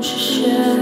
shadow.